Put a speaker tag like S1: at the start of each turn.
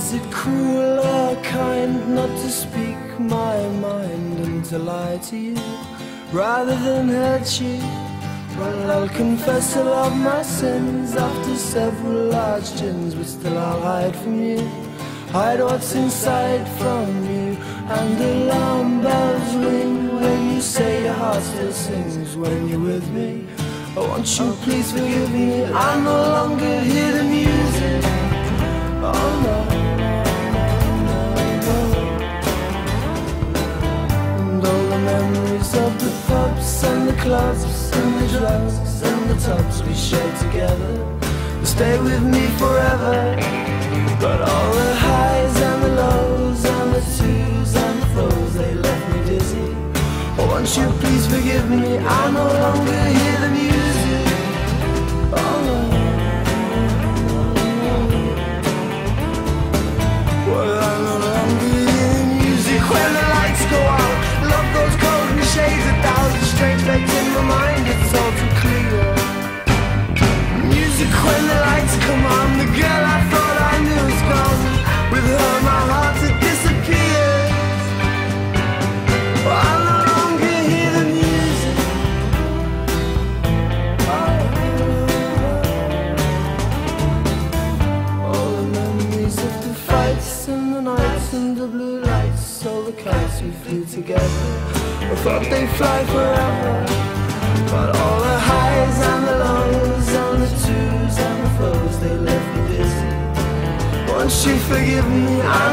S1: Is it cruel or kind not to speak my mind and to lie to you rather than hurt you? Well, I'll confess all of my sins after several large gins, but still I'll hide from you. Hide what's inside from you, and the alarm bells ring when you say your heart still sings when you're with me. Oh, won't you please forgive me? I'm no longer memories of the pubs and the clubs and the drugs and the tubs we shared together will stay with me forever. But all the highs and the lows and the twos and the fro's, they left me dizzy. Oh, won't you please forgive me? I no longer hear the music. Oh no. Well, I no longer hear the music when the strange lights in my mind. It's all too clear. Music when the lights come on. The girl I thought I knew is gone. With her, my heart it disappears. I no longer hear the music. All the memories of the fights and the nights and the blue lights, all the kites we flew together. I thought they'd fly forever, but all the highs and the lows and the twos and the flows, they left me dizzy. Won't you forgive me? I